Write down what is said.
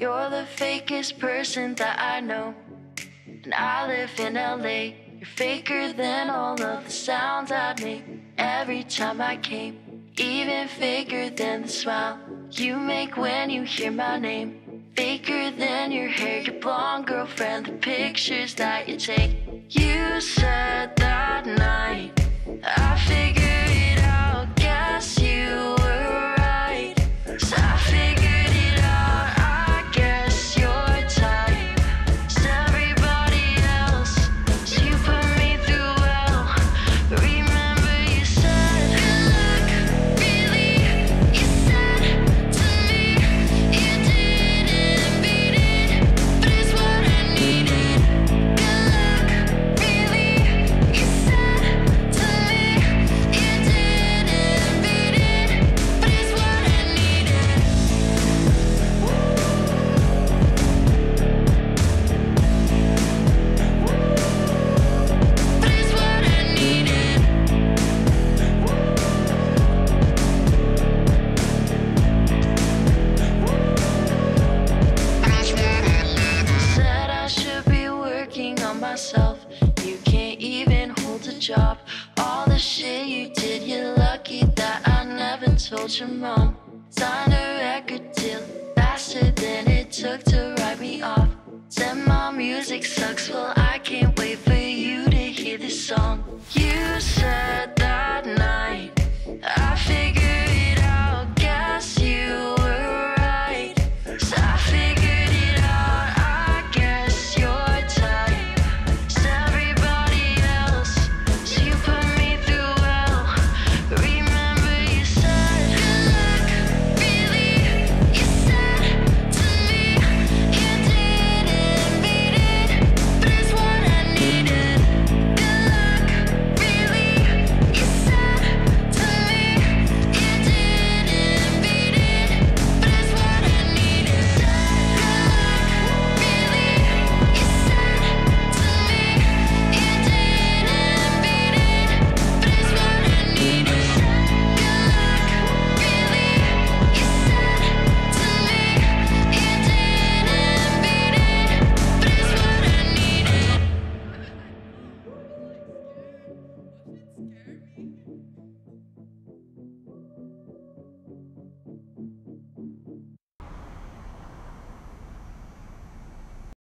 You're the fakest person that I know. And I live in LA. You're faker than all of the sounds I make every time I came. Even faker than the smile you make when you hear my name. Faker than your hair, your blonde girlfriend, the pictures that you take. You said myself. You can't even hold a job. All the shit you did, you're lucky that I never told your mom. Signed a record deal faster than it took to write me off. Said my music sucks, well,